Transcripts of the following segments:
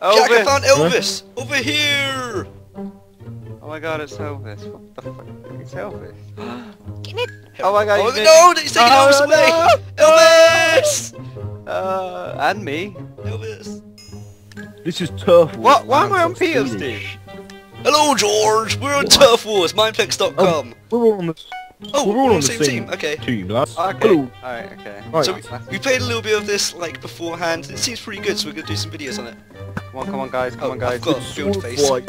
Jack, I found Elvis! Over here! Oh my god, it's Elvis. What the fuck? It's Elvis. Oh my god, Oh, he's in- no, he's taking Oh, Elvis away! no! Elvis! Uh, and me. Elvis! This is turf. What? Why am I on Peter's Swedish. team? Hello, George! We're on Turf Wars, Mineplex.com. We're on the, Oh, we're all on the same, team. Okay. team, lads. Okay. Hello. Alright, okay. Right. So we, we played a little bit of this like beforehand. It seems pretty good, so we're gonna do some videos on it. Come on, come on, guys. Come Oh, on, guys. I've got a build face. fight.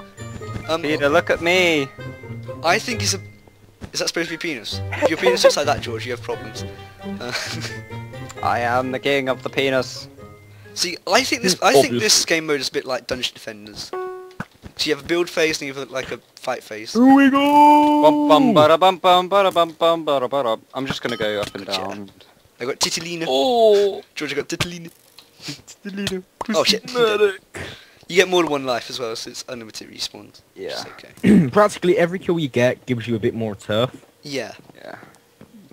Um, Peter, look at me. I think it's a. Is that supposed to be penis? If your penis looks like that, George, you have problems. Uh, I am the king of the penis. see, I think this. I think this game mode is a bit like Dungeon Defenders. So you have a build phase and you have like a fight phase. Here we go. Bum bum bada bum bum bada bum bum bada bada. I'm just gonna go up and Gotcha. down. I got Titilina. Oh. George, I got Titilina. Delete Oh shit. You get more than one life as well, so it's unlimited respawns. Yeah. okay. Practically every kill you get gives you a bit more turf. Yeah. Yeah.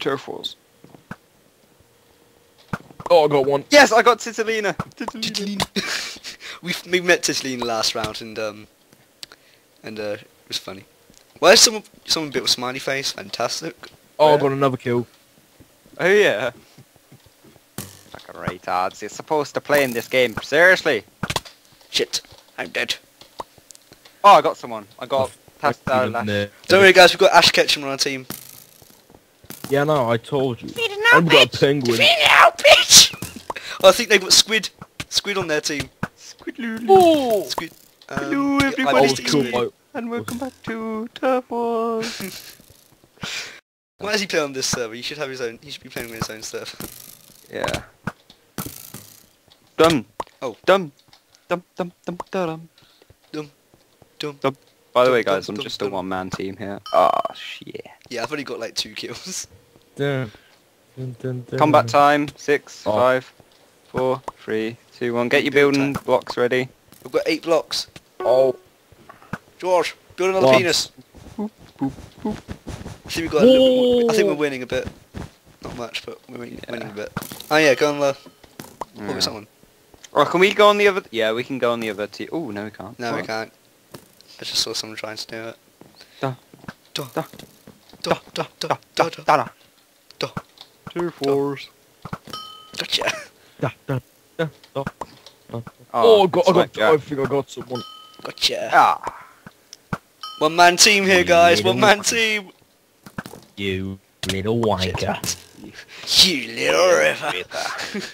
Turf wars. Oh, I got one. Yes, I got Titalina. Titilina. we we met Titilina last round and um and uh it was funny. Why is someone someone built a smiley face? Fantastic. Oh, I got another kill. Oh yeah. Fucking retards. You're supposed to play in this game. Seriously. Shit. I'm dead. Oh, I got someone. I got past our didn't Don't worry guys, we've got Ash Ketchum on our team. Yeah, no, I told you. I've got a penguin. now, bitch! oh, I think they've got Squid. Squid on their team. Oh, Squid. Um, Hello, yeah, everybody. I I missed was it, killed Squid. by. And welcome back to Turf Wars. Why does he play on this server? He should have his own. He should be playing on his own server. yeah. Dum. Oh. Dum. Dum dum dum dum. Dum. Dum. Dum. By the Dum, way, dum, guys, I'm dum, just a one-man team here. Oh shit. Yeah, I've only got like two kills. Dun, dun, dun, dun. Combat time. Six, Oh. five, four, three, two, one. Get your Build building blocks ready. I've got eight blocks. Oh, George, build another Blocks. penis. Boop, boop, boop. I think we got. More, I think we're winning a bit. Not much, but we're winning, Yeah. winning a bit. Oh yeah, go on the. Oh, Yeah. was someone? Or can we go on the other? Yeah, we can go on the other team. Oh no, we can't. No, we What? can't. I just saw someone trying to do it. Da. Da. Da. Da. Da. Da. Da, Da. da, Da. da, da. Da. Two fours. Gotcha. da, da, da, da. Oh, Oh, I got, I, smack got, I think I got someone. Gotcha. Ah. One man team here, guys. One man team. You little wanker. You little river.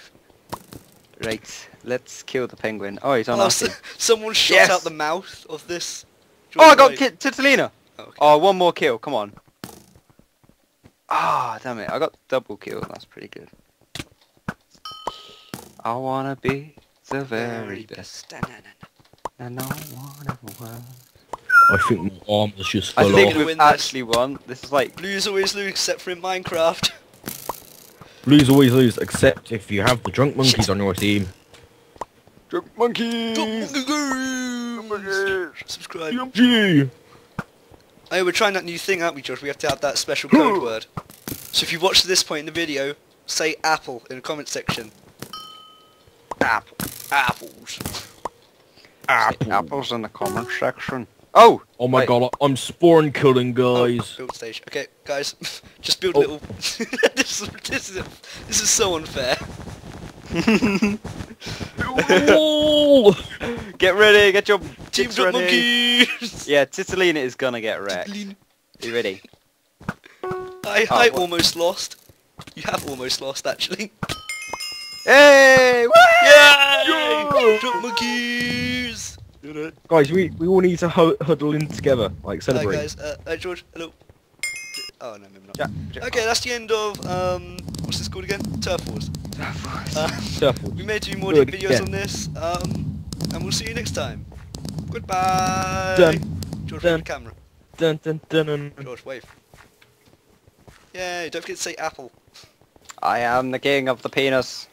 Right, let's kill the penguin. Oh, he's on Oh, our so, team. someone shot Yes. out the mouth of this. Oh, I got Wait. Titalina. Oh, okay. Oh, one more kill. Come on. Ah, damn it. I got double kill. That's pretty good. I wanna be the very best. And no one ever was. I think my arm was just I think off. we've win actually won. This is like Blues always lose except for in Minecraft. Blues always lose, except if you have the drunk monkeys on your team. drunk monkeys. Subscribe. DMG! Oh, we're trying that new thing, aren't we, Josh? We have to have that special code word. So if you watch to this point in the video, say apple in the comment section. Apple. Apples. Apple. Apples in the comment section. Oh! Oh my Wait. god, I'm spawn killing Oh, guys. build stage. Okay, guys, just build Oh. little. this, is, this is this is so unfair. Oh! Get ready, get your Team tits ready. Monkeys. Yeah, Titalina is gonna get wrecked. Lean. Are you ready? I Oh, I what? almost lost. You have almost lost, actually. Hey! Woo! Yay! Drop Monkeys. guys, we, we all need to hu- huddle in together, like Hi celebrate. guys. Uh, uh, George. Hello. Oh no, maybe not. Jack, Jack- Okay, that's the end of um, what's this called again? Turf Wars. Uh, Circle. we may do more Good, videos yeah. on this, um, and we'll see you next time. Goodbye. Done. George, Done. wave the camera. Dun, dun, dun, dun. George, wave. Yay! Don't forget to say apple. I am the king of the penis.